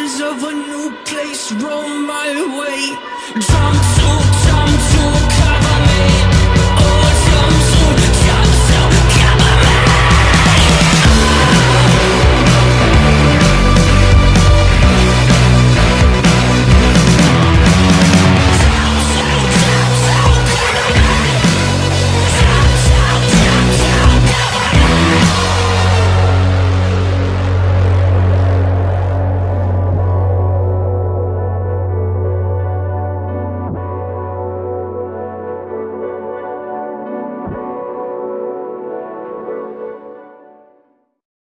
ashes of a new place roll my way. Drums